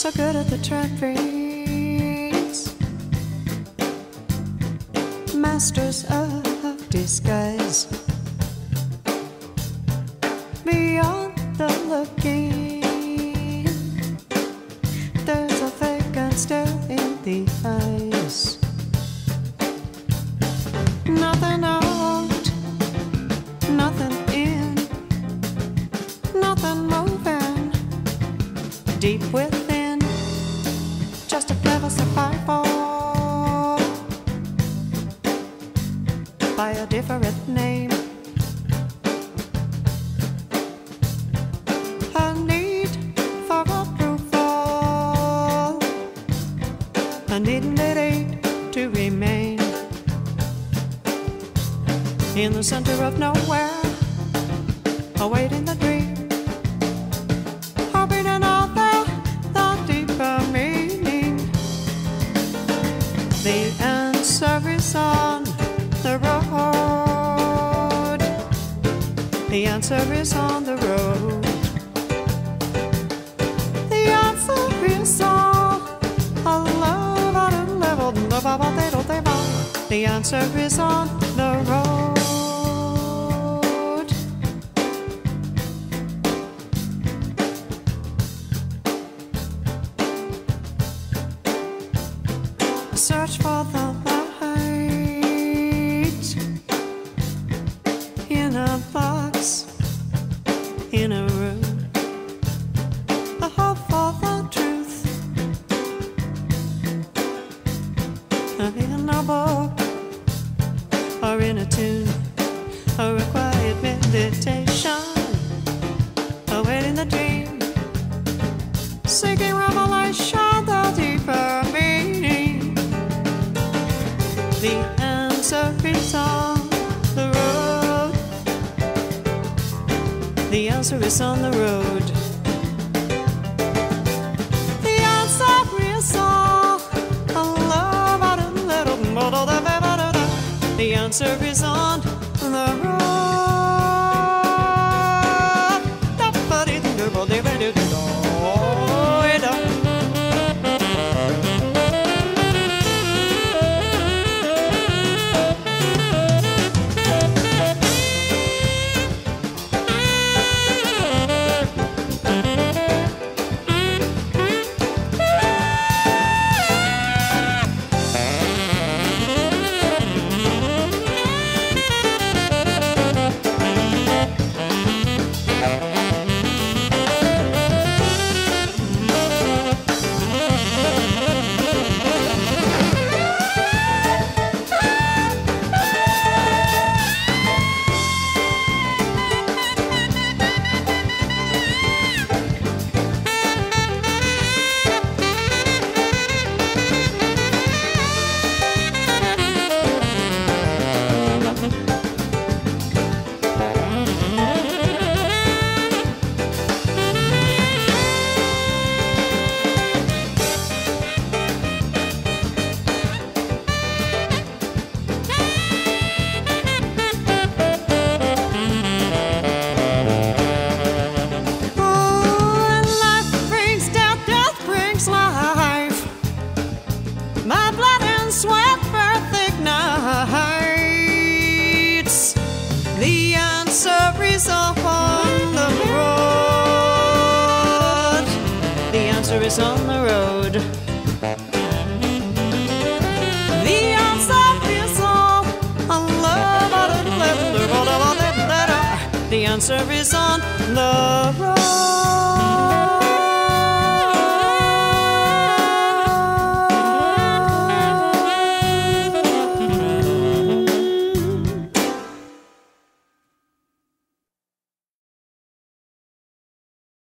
so good at the trapeze. Masters of disguise. Beyond the looking, there's a vacant stare in the eyes. By a different name. A need for approval, a need to remain in the center of nowhere, awaiting the dream. The answer is on the road. The answer is on a love on a level. The answer is on the road. Search or in a tune or a quiet meditation. Awaiting the dream, seeking revelation, the deeper meaning. The answer is on the road. The answer is on the road. The The answer is on the road. The answer is on the road. The answer is on a love. Uh, the answer is on the road.